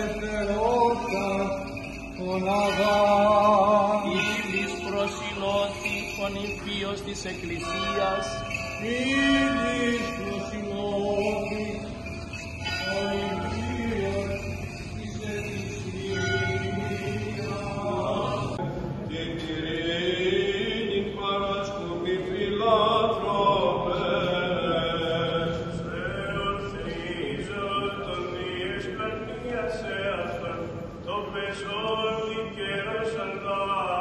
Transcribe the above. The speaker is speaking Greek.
ελευθερώτα τον αγάπη. Ήλις προσιλώθη των ημπίος της Εκκλησίας. Ήλις του peccior li chiera salvare.